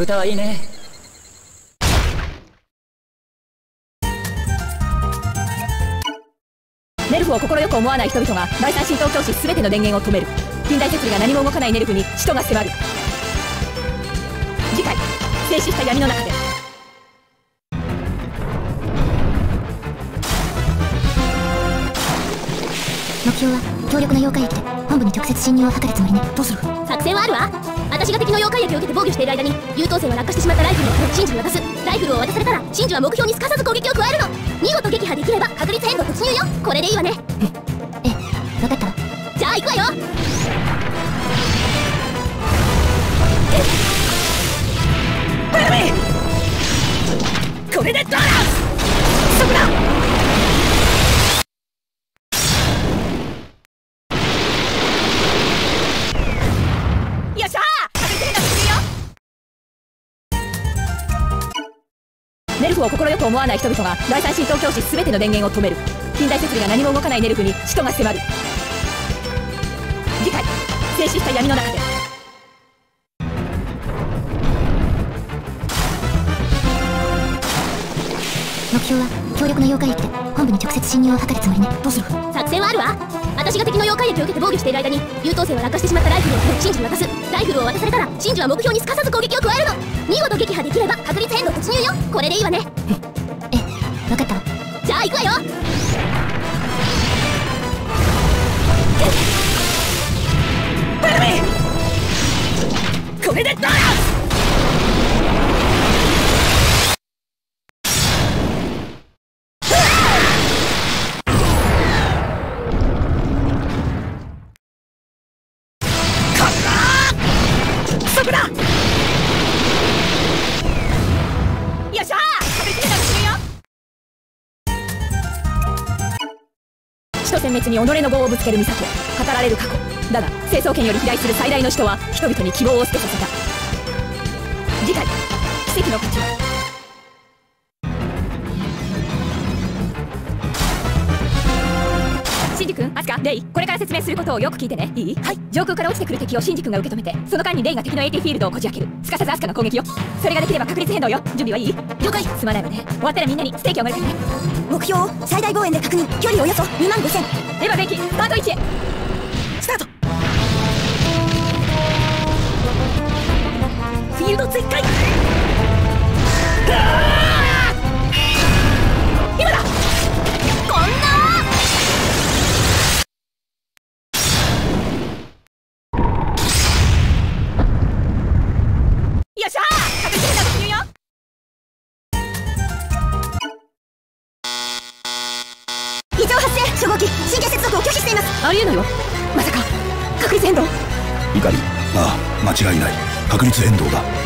歌はいいね。ネルフを快く思わない人々が第三神道教師全ての電源を止める。近代設備が何も動かないネルフに使徒が迫る。次回静止した闇の中で。目標は強力な妖怪液で本部に直接侵入を図るつもりね。どうする？作戦はあるわ私が敵の妖怪液を受けて防御している間に優等生は落下してしまったライフルを真珠に渡す。ライフルを渡されたら真珠は目標にすかさず攻撃を加えるの。見事撃破できれば確率変動突入よ。これでいいわね。ええ分かった。わじゃあ行くわよ。これでどうだネルフを快く思わない人々が第三神道教師全ての電源を止める。近代設備が何も動かないネルフに使徒が迫る。次回静止した闇の中で。目標は強力な妖怪液で本部に直接侵入を図るつもりね。どうする？作戦はあるわ。私が敵の妖怪液を受けて防御している間に優等生は落下してしまったライフルを真珠に渡すライフルを渡されたら真珠は目標にすかさず攻撃を加えるの。見事撃破できれば確率変動突入よ。これでいいわね。ええ分かった。じゃあ行くわよ。死と殲滅に己の業をぶつける美里語られる過去だが成層圏より飛来する最大の使徒は人々に希望を捨てさせた。次回奇跡の勝ちアスカレイこれから説明することをよく聞いてね。いい？はい。上空から落ちてくる敵をシンジ君が受け止めてその間にレイが敵の AT フィールドをこじ開ける。すかさずアスカが攻撃よそれができれば確率変動よ。準備はいい？了解。すまないわね。終わったらみんなにステーキをおごるからね。目標を最大望遠で確認。距離およそ2万5000エヴァベイキ。スタート位置へ。スタート。フィールド全開発生初号機神経接続を拒否しています。ありえないよ。まさか。確率変動。怒り。ああ間違いない。確率変動だ。